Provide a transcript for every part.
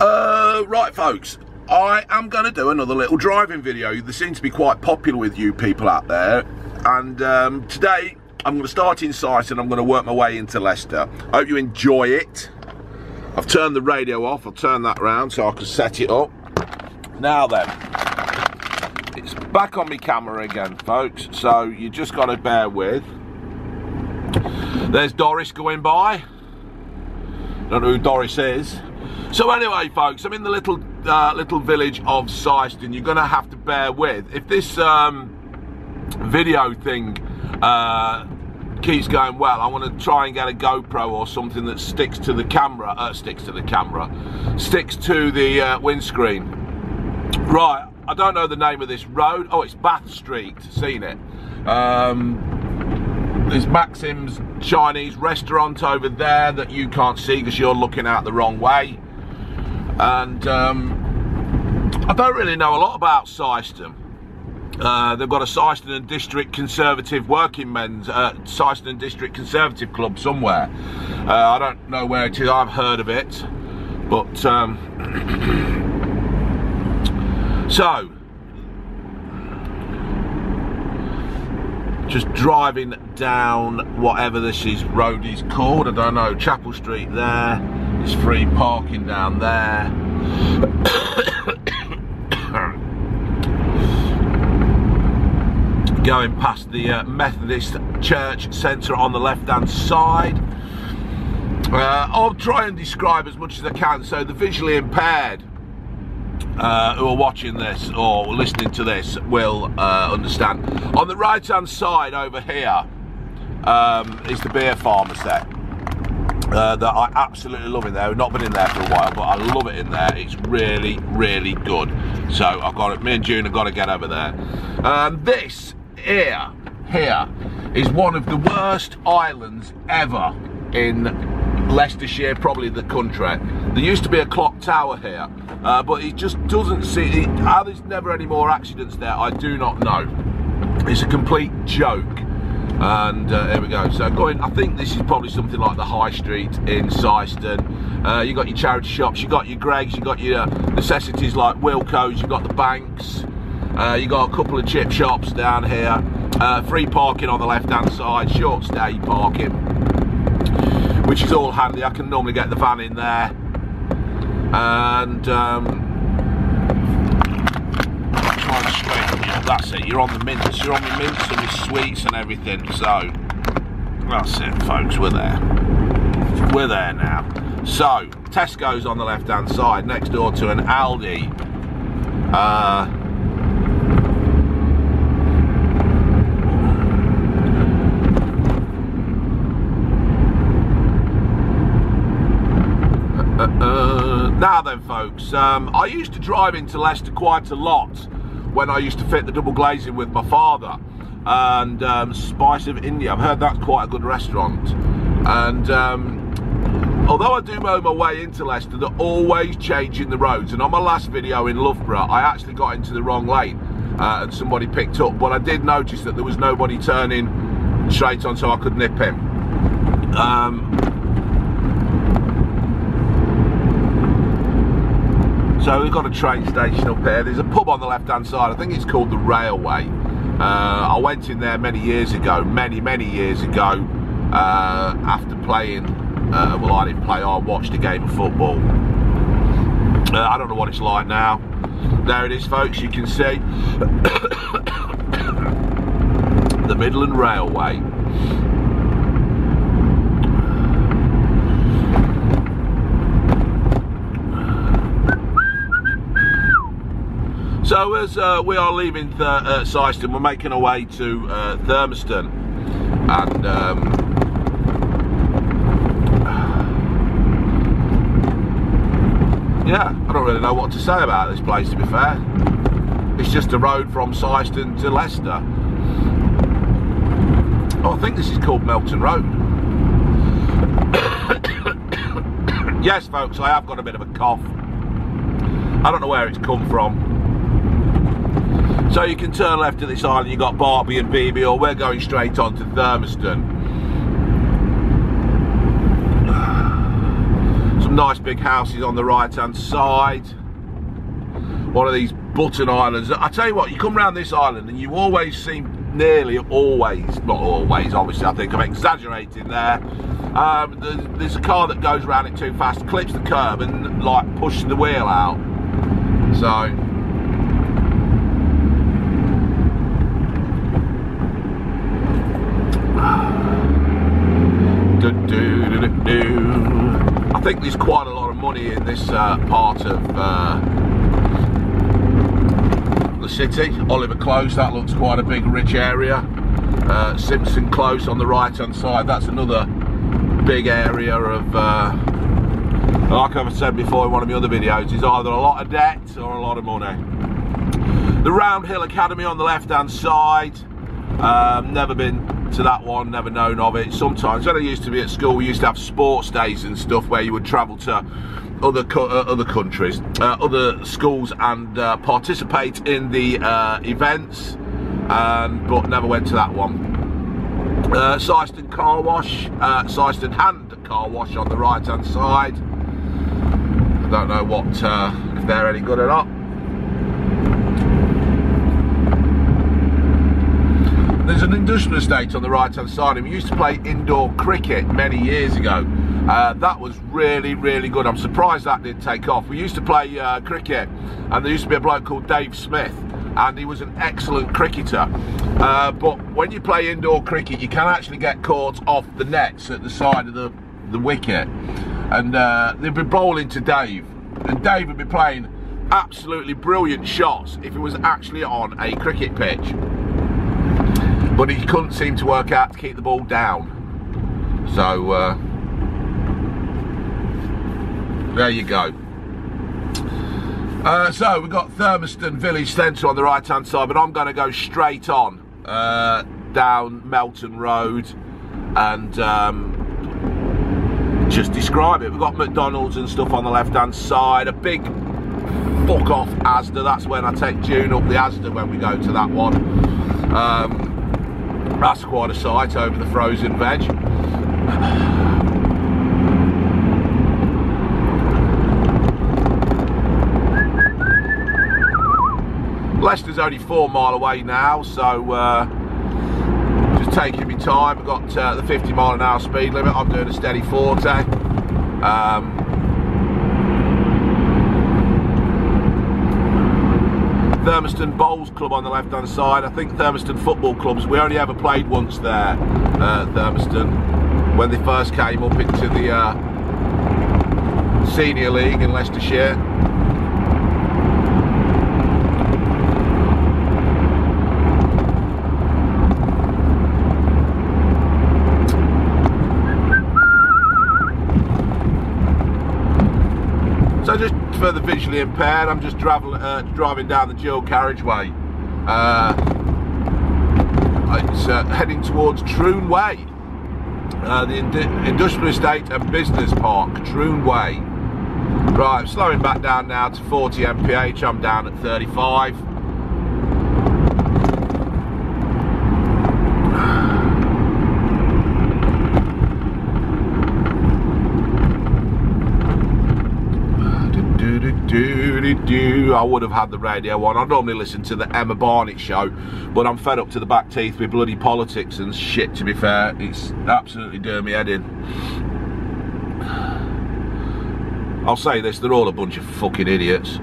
Uh, right, folks. I am going to do another little driving video. They seem to be quite popular with you people out there. And um, today, I'm going to start in Sice and I'm going to work my way into Leicester. I hope you enjoy it. I've turned the radio off. I'll turn that round so I can set it up. Now then, it's back on my camera again, folks. So you just got to bear with. There's Doris going by. Don't know who Doris is. So anyway, folks, I'm in the little uh, little village of Syston. You're going to have to bear with. If this um, video thing uh, keeps going well, I want to try and get a GoPro or something that sticks to the camera. Uh, sticks to the camera. Sticks to the uh, windscreen. Right, I don't know the name of this road. Oh, it's Bath Street. Seen it. Um, there's Maxim's Chinese restaurant over there that you can't see because you're looking out the wrong way. And um, I don't really know a lot about Syston. Uh, they've got a Syston and District Conservative Working Men's, uh, Syston and District Conservative Club somewhere. Uh, I don't know where it is, I've heard of it. But, um, so, just driving down whatever this is road is called. I don't know Chapel Street there. There's free parking down there. Going past the uh, Methodist Church Centre on the left hand side. Uh, I'll try and describe as much as I can so the visually impaired uh, who are watching this or listening to this will uh, understand. On the right hand side over here um, is the beer pharmacy. Uh, that I absolutely love in there. I've not been in there for a while, but I love it in there. It's really, really good. So I've got it. Me and June have got to get over there. Um, this here, here is one of the worst islands ever in Leicestershire, probably the country. There used to be a clock tower here, uh, but it just doesn't see. How there's never any more accidents there, I do not know. It's a complete joke. And uh, here we go. So going, I think this is probably something like the High Street in Syston. Uh, you got your charity shops, you got your Greggs, you got your necessities like Wilko's, you got the banks. Uh, you got a couple of chip shops down here. Uh, free parking on the left hand side, short stay parking which is all handy. I can normally get the van in there and um, try and straighten you. That's it. You're on the mints. You're on the mints and the sweets and everything. So that's it, folks. We're there. We're there now. So Tesco's on the left-hand side, next door to an Aldi. Uh, Now then, folks, um, I used to drive into Leicester quite a lot when I used to fit the double glazing with my father. And um, Spice of India, I've heard that's quite a good restaurant. And um, although I do mow my way into Leicester, they're always changing the roads. And on my last video in Loughborough, I actually got into the wrong lane uh, and somebody picked up. But I did notice that there was nobody turning straight on so I could nip him. Um, So we've got a train station up here. There's a pub on the left-hand side. I think it's called the Railway. Uh, I went in there many years ago, many, many years ago, uh, after playing, uh, well, I didn't play, I watched a game of football. Uh, I don't know what it's like now. There it is, folks, you can see. the Midland Railway. So as uh, we are leaving Th uh, Syston, we're making our way to uh, Thurmaston, and um, yeah, I don't really know what to say about this place. To be fair, it's just a road from Syston to Leicester. Oh, I think this is called Melton Road. yes, folks, I have got a bit of a cough. I don't know where it's come from. So you can turn left at this island, you've got Barkby and BB, or we're going straight on to Thurmaston. Some nice big houses on the right hand side. One of these button islands. I tell you what, you come round this island and you always seem nearly always, not always obviously, I think I'm exaggerating there. Um, there's a car that goes around it too fast, clips the curb and like pushes the wheel out. So I think there's quite a lot of money in this uh, part of uh, the city. Oliver Close, that looks quite a big rich area. Uh, Simpson Close on the right hand side, that's another big area of, uh, like I've said before in one of my other videos, is either a lot of debt or a lot of money. The Round Hill Academy on the left hand side, um, never been to that one, never known of it. Sometimes, when I used to be at school, we used to have sports days and stuff where you would travel to other uh, other countries, uh, other schools, and uh, participate in the uh, events, um, but never went to that one. Uh, Syston Car Wash, uh, Syston Hand Car Wash on the right hand side. I don't know what uh, if they're any good or not. There's an industrial estate on the right hand side and we used to play indoor cricket many years ago. Uh, that was really, really good. I'm surprised that didn't take off. We used to play uh, cricket and there used to be a bloke called Dave Smith and he was an excellent cricketer. Uh, but when you play indoor cricket, you can actually get caught off the nets at the side of the, the wicket. And uh, they'd be bowling to Dave and Dave would be playing absolutely brilliant shots if it was actually on a cricket pitch but he couldn't seem to work out to keep the ball down. So uh, there you go. Uh, so we've got Thurmaston Village Centre on the right hand side, but I'm going to go straight on uh, down Melton Road and um, just describe it. We've got McDonald's and stuff on the left hand side, a big fuck off Asda. That's when I take June up the Asda when we go to that one. Um, that's quite a sight over the frozen veg. Leicester's only four mile away now, so uh, just taking me time. I've got uh, the 50 mile an hour speed limit. I'm doing a steady 40. Um, Thurmaston Bowls Club on the left hand side. I think Thurmaston Football Clubs, we only ever played once there, uh, Thurmaston, when they first came up into the uh, Senior League in Leicestershire. So just for the visually impaired, I'm just traveling, uh, driving down the dual carriageway. Uh, it's uh, heading towards Troon Way, uh, the ind industrial estate and business park, Troon Way. Right, slowing back down now to 40 mph. I'm down at 35. Do. I would have had the radio on. I normally listen to the Emma Barnett show, but I'm fed up to the back teeth with bloody politics and shit, to be fair. It's absolutely doing me head in. I'll say this, they're all a bunch of fucking idiots.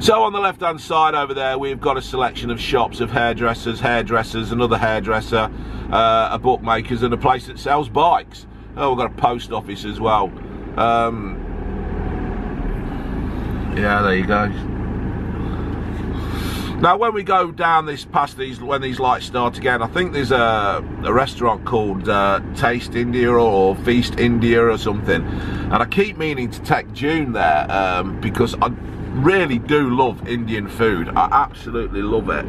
So on the left hand side over there we've got a selection of shops of hairdressers, hairdressers, another hairdresser, uh, a bookmakers and a place that sells bikes. Oh, we've got a post office as well. Um, yeah, there you go. Now, when we go down this past these, when these lights start again, I think there's a, a restaurant called uh, Taste India or Feast India or something, and I keep meaning to take June there um, because I really do love Indian food. I absolutely love it.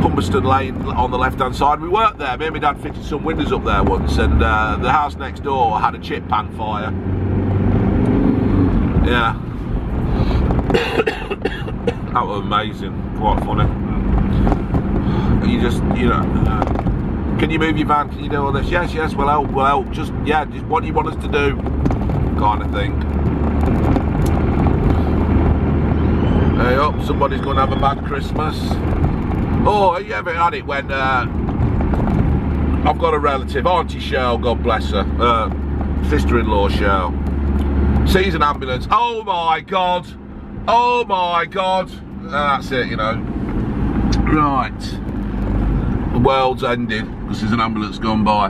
Humberston Lane on the left hand side. We worked there, me and my dad fitted some windows up there once and uh, the house next door had a chip pan fire. Yeah. that was amazing, quite funny. You just, you know, Can you move your van? Can you do all this? Yes, yes, we'll help, we'll help. Just, yeah, just what do you want us to do? Kind of thing. Hey up, somebody's going to have a bad Christmas. Oh, have you ever had it when uh, I've got a relative, Auntie Shell, God bless her, uh, sister-in-law Cheryl, sees an ambulance. Oh my God! Oh my God! Uh, that's it, you know. Right. The world's ended because there's an ambulance gone by.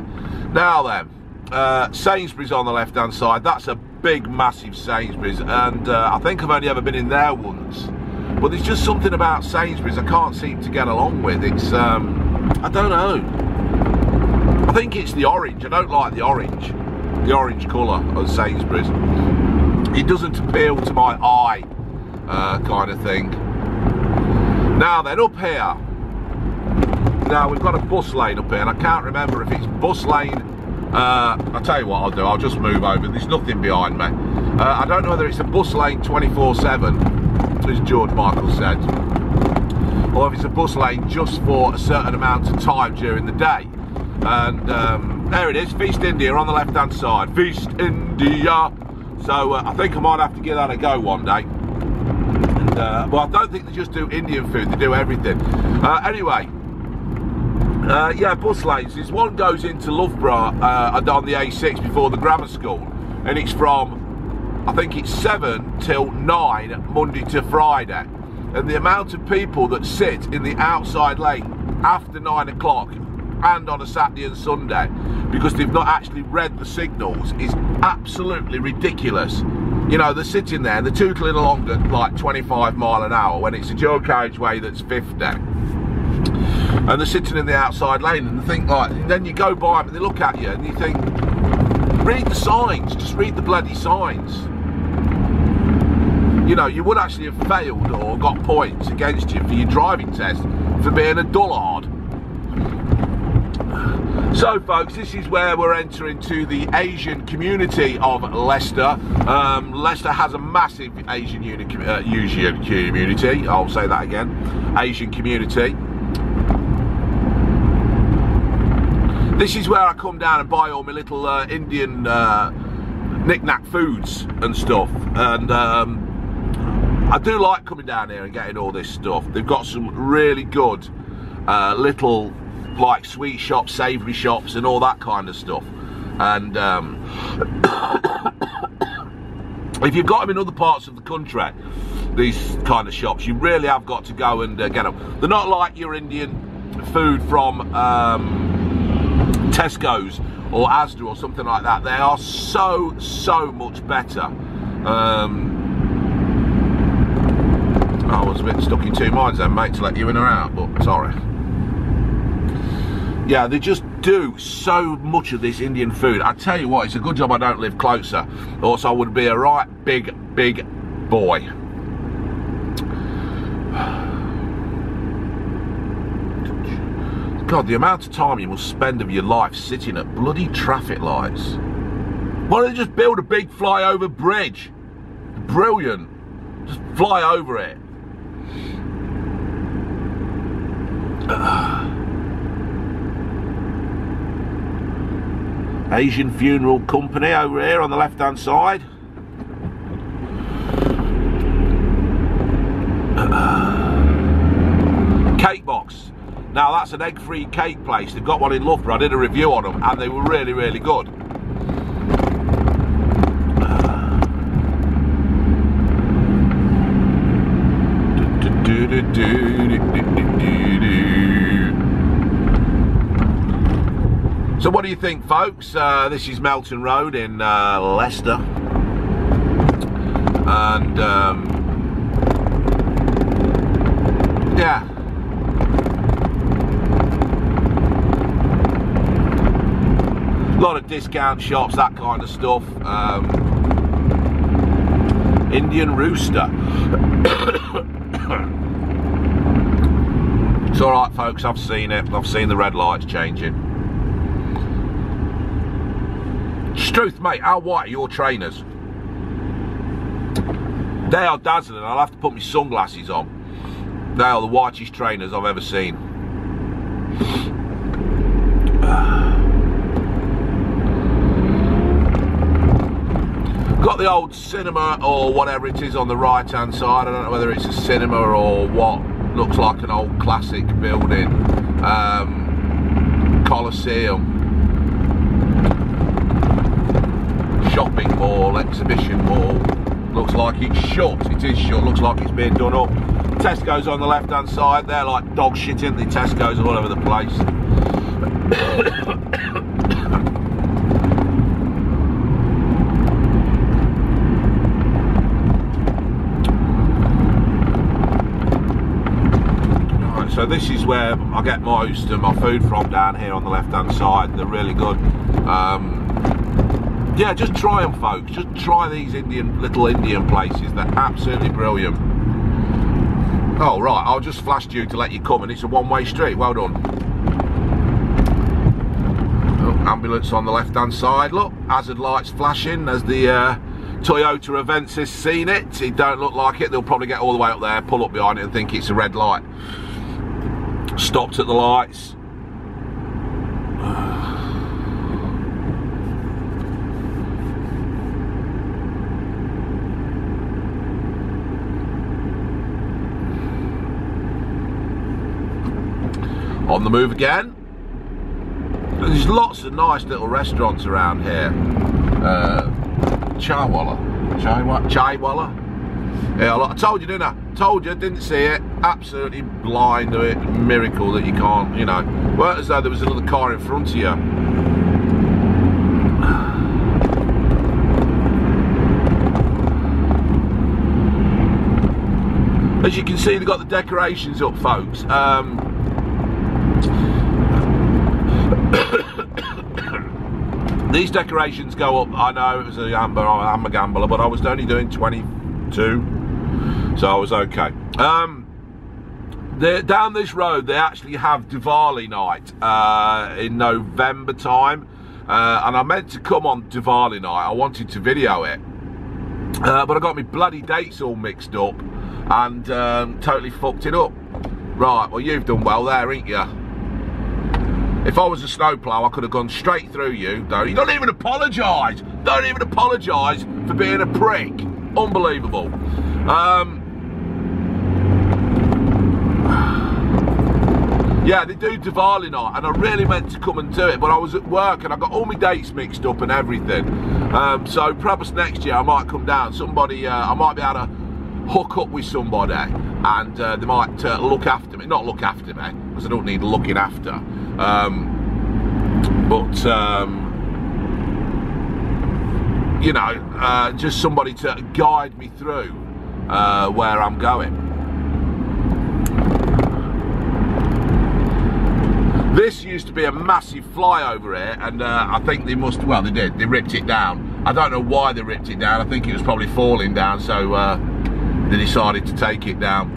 Now then, uh, Sainsbury's on the left-hand side. That's a big, massive Sainsbury's, and uh, I think I've only ever been in there once. But there's just something about Sainsbury's I can't seem to get along with. It's, um, I don't know. I think it's the orange. I don't like the orange, the orange colour of Sainsbury's. It doesn't appeal to my eye, uh, kind of thing. Now then, up here. Now we've got a bus lane up here, and I can't remember if it's bus lane. Uh, I'll tell you what I'll do. I'll just move over. There's nothing behind me. Uh, I don't know whether it's a bus lane 24/7, as George Michael said, or if it's a bus lane just for a certain amount of time during the day. And um, there it is, Feast India on the left hand side. Feast India. So uh, I think I might have to give that a go one day. And, uh, well, I don't think they just do Indian food, they do everything. Uh, anyway, uh, yeah, bus lanes. This one goes into Loughborough uh, on the A6 before the grammar school, and it's from, I think it's 7 till 9, Monday to Friday. And the amount of people that sit in the outside lane after 9 o'clock and on a Saturday and Sunday because they've not actually read the signals is absolutely ridiculous. You know, they're sitting there, and they're tootling along at like 25 mile an hour when it's a dual carriageway that's 50. And they're sitting in the outside lane and they think like, then you go by them and they look at you and you think, read the signs, just read the bloody signs. You know, you would actually have failed or got points against you for your driving test for being a dullard so, folks, this is where we're entering to the Asian community of Leicester. Um, Leicester has a massive Asian, uni- uh, community. I'll say that again. Asian community. This is where I come down and buy all my little uh, Indian uh, knick-knack foods and stuff. And um, I do like coming down here and getting all this stuff. They've got some really good uh, little like sweet shops, savoury shops, and all that kind of stuff. And um, if you've got them in other parts of the country, these kind of shops, you really have got to go and uh, get them. They're not like your Indian food from um, Tesco's or Asda or something like that. They are so, so much better. Um, I was a bit stuck in two minds then, mate, to let you in or out, but sorry yeah, they just do so much of this Indian food. I tell you what, it's a good job I don't live closer, or else I would be a right big, big boy. God, the amount of time you must spend of your life sitting at bloody traffic lights. Why don't they just build a big flyover bridge? Brilliant. Just fly over it. Uh. Uh, Asian Funeral Company over here on the left hand side. Uh, cake box. Now that's an egg-free cake place. They've got one in Loughborough. I did a review on them and they were really, really good. do, do, do, So what do you think, folks? Uh, this is Melton Road in uh, Leicester. And, um, yeah. A lot of discount shops, that kind of stuff. Um, Indian Rooster. it's alright, folks, I've seen it. I've seen the red lights changing. truth, mate, how white are your trainers? They are dazzling. I'll have to put my sunglasses on. They are the whitest trainers I've ever seen. Got the old cinema or whatever it is on the right hand side. I don't know whether it's a cinema or what. Looks like an old classic building. Um, Colosseum Shopping mall, exhibition mall. Looks like it's shut. It is shut. Looks like it's being done up. Tesco's on the left hand side. They're like dog shit, in the Tesco's all over the place. so this is where I get most of my food from down here on the left hand side. They're really good. Um, yeah, just try them, folks. Just try these Indian little Indian places. They're absolutely brilliant. Oh right, I'll just flash you to let you come, and it's a one-way street. Well done. Oh, ambulance on the left-hand side. Look, hazard lights flashing as the uh, Toyota Avensis has seen it. It don't look like it. They'll probably get all the way up there, pull up behind it, and think it's a red light stopped at the lights. On the move again. There's lots of nice little restaurants around here. Uh, Chaiwalla. Chaiwalla? Chaiwalla? Yeah, I told you, didn't I? Told you, didn't see it. Absolutely blind to it. Miracle that you can't, you know. Weren't as though there was another car in front of you. As you can see, they've got the decorations up, folks. Um, these decorations go up. I know it was a amber, I'm a gambler, but I was only doing 22 so I was okay. Um, down this road, they actually have Diwali night uh, in November time, uh, and I meant to come on Diwali night. I wanted to video it, uh, but I got my bloody dates all mixed up and um, totally fucked it up. Right, well you've done well there, ain't you? If I was a snowplow, I could have gone straight through you. Though you don't even apologise. Don't even apologise for being a prick. Unbelievable. Um, Yeah, they do Diwali night, and I really meant to come and do it, but I was at work and I got all my dates mixed up and everything. Um, so perhaps next year I might come down. Somebody, uh, I might be able to hook up with somebody, and uh, they might uh, look after me. Not look after me, because I don't need looking after. Um, but um, you know, uh, just somebody to guide me through uh, where I'm going. This used to be a massive flyover here, and uh, I think they must, well, they did, they ripped it down. I don't know why they ripped it down. I think it was probably falling down, so uh, they decided to take it down.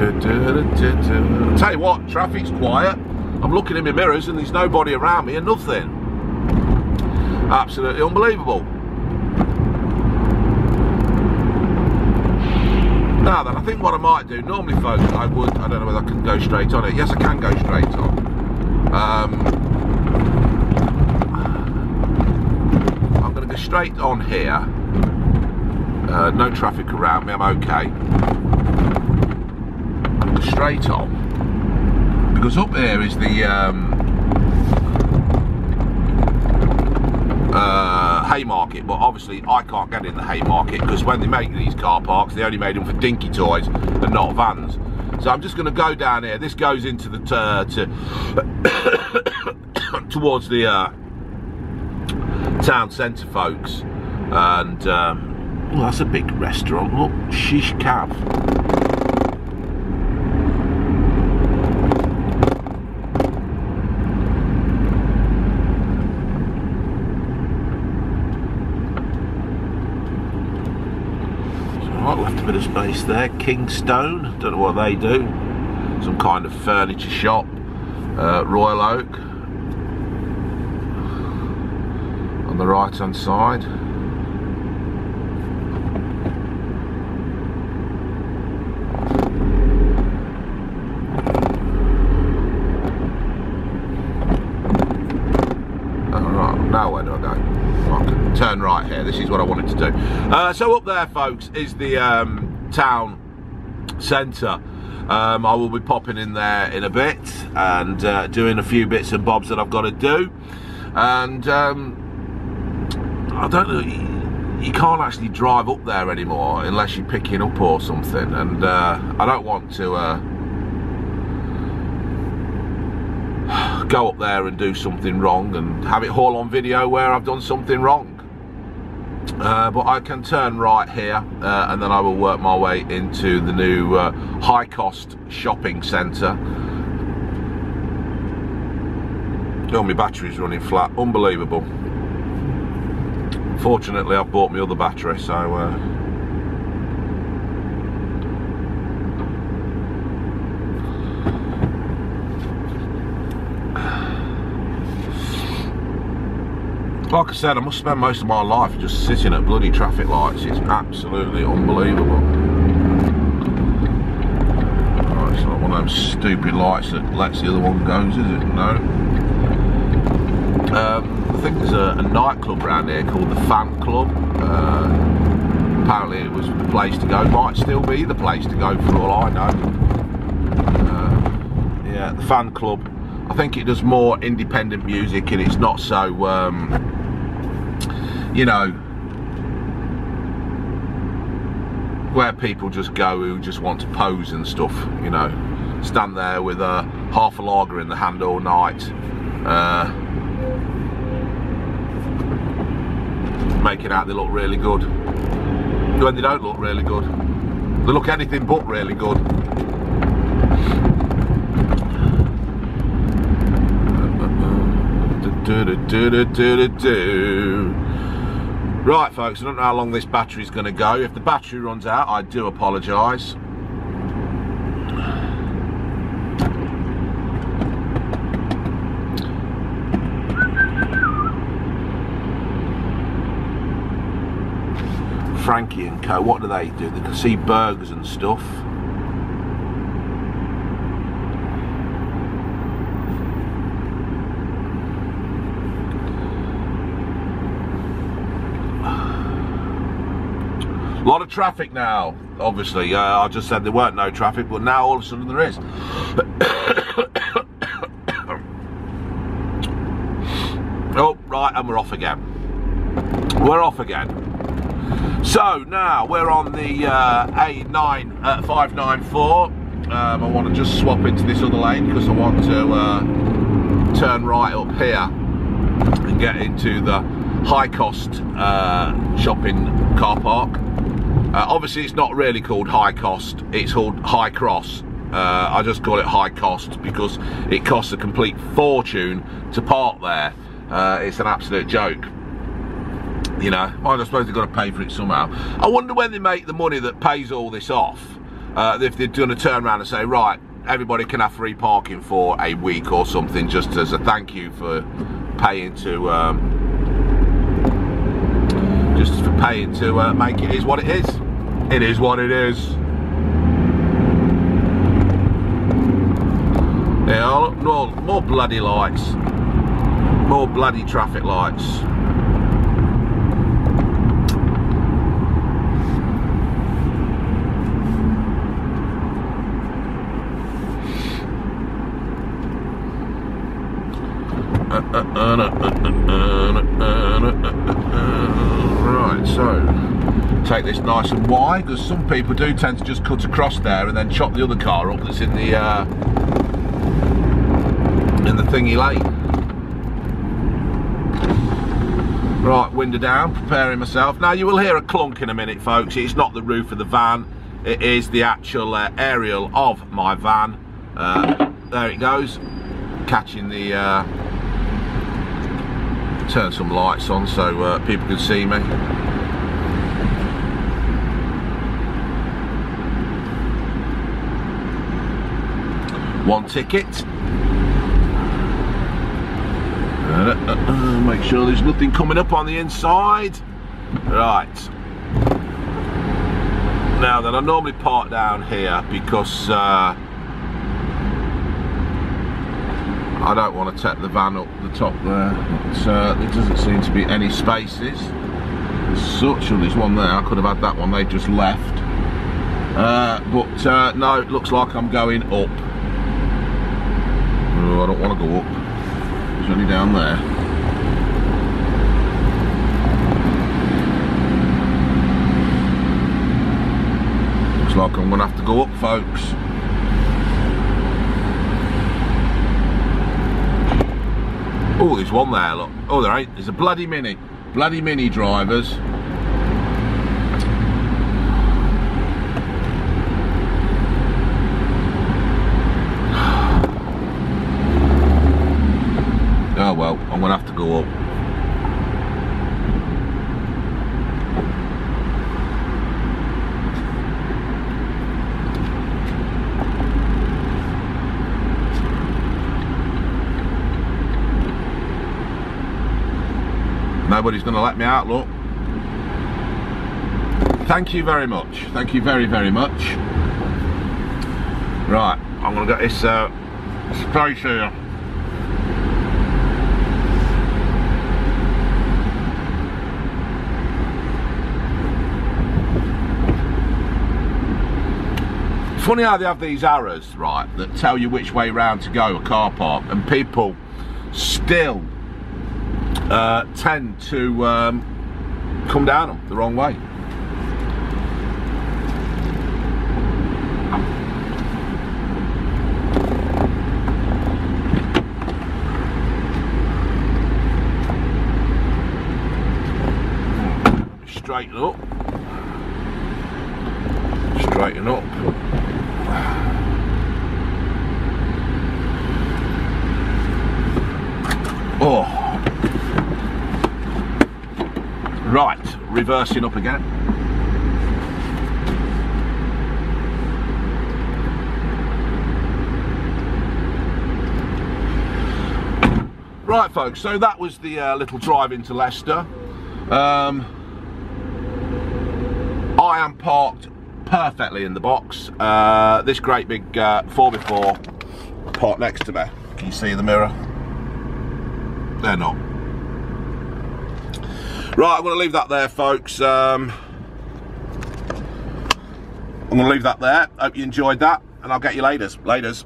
I'll tell you what, traffic's quiet. I'm looking in my mirrors and there's nobody around me and nothing. Absolutely unbelievable. Now then, I think what I might do, normally folks, I would, I don't know whether I can go straight on it. Yes, I can go straight on. Um, Straight on here. Uh, no traffic around me, I'm okay. Straight on. Because up here is the um, uh, Haymarket, but obviously I can't get in the Haymarket because when they make these car parks, they only made them for dinky toys and not vans. So I'm just going to go down here. This goes into the uh, to towards the uh, town centre, folks. And um, well, that's a big restaurant. Look, Shish Kav. bit of space there. Kingstone, don't know what they do. Some kind of furniture shop. Uh, Royal Oak on the right hand side turn right here. This is what I wanted to do. Uh, so up there, folks, is the um, town centre. Um, I will be popping in there in a bit and uh, doing a few bits and bobs that I've got to do. And um, I don't know, you can't actually drive up there anymore unless you're picking up or something. And uh, I don't want to uh, go up there and do something wrong and have it haul on video where I've done something wrong. Uh, but I can turn right here uh, and then I will work my way into the new uh, high cost shopping centre. Oh, my battery's running flat, unbelievable. Fortunately, I've bought my other battery, so uh, like I said, I must spend most of my life just sitting at bloody traffic lights. It's absolutely unbelievable. It's not one of those stupid lights that lets the other one go, is it? No. Um, I think there's a, a, nightclub around here called the Fan Club. Uh, apparently it was the place to go. Might still be the place to go for all I know. Uh, yeah, the Fan Club. I think it does more independent music and it's not so um, you know, where people just go who just want to pose and stuff, you know, stand there with a half a lager in the hand all night, uh, making out they look really good. When they don't look really good, they look anything but really good. Right folks, I don't know how long this battery is going to go. If the battery runs out, I do apologise. Frankie and Co, what do they do? They can see burgers and stuff. A lot of traffic now, obviously. Uh, I just said there weren't no traffic, but now all of a sudden there is. oh, right, and we're off again. We're off again. So now we're on the uh, A9 uh, 594. Um, I want to just swap into this other lane because I want to uh, turn right up here and get into the high cost uh, shopping car park. Uh, obviously, it's not really called high cost, it's called high cross. Uh, I just call it high cost because it costs a complete fortune to park there. It's an absolute joke. You know, I suppose they've got to pay for it somehow. I wonder when they make the money that pays all this off. Uh, if they're going to turn around and say, right, everybody can have free parking for a week or something, just as a thank you for paying to um, just for paying to uh, make it is what it is. It is what it is. Yeah, more, more bloody lights. More bloody traffic lights. Right, so take this nice and wide because some people do tend to just cut across there and then chop the other car up that's in the uh, in the thingy lane. Right, window down, preparing myself. Now you will hear a clunk in a minute, folks. It's not the roof of the van. It is the actual uh, aerial of my van. Uh, there it goes, catching the uh, turn some lights on so uh, people can see me. One ticket. Uh, uh, uh, make sure there's nothing coming up on the inside. Right. Now then, I normally park down here because uh, I don't want to take the van up the top there. But, uh, there doesn't seem to be any spaces. such, there's one there. I could have had that one. They just left. Uh, but uh, no, it looks like I'm going up. Oh, I don't want to go up. It's only down there. Looks like I'm going to have to go up, folks. Oh, there's one there, look. Oh, there ain't. There's a bloody Mini. Bloody Mini drivers. Oh well, I'm gonna have to go up. Nobody's going to let me out, look. Thank you very much. Thank you very, very much. Right, I'm going to get this uh, space here. Funny how they have these arrows, right, that tell you which way round to go, a car park, and people still uh, tend to um, come down them the wrong way. Straighten up. Straighten up. Oh. Right, reversing up again. Right folks, so that was the uh, little drive into Leicester. Um, I am parked perfectly in the box. Uh, this great big uh, 4x4 parked next to me. Can you see the mirror? They're not. Right, I'm going to leave that there, folks. Um, I'm going to leave that there. Hope you enjoyed that, and I'll get you later. Laters.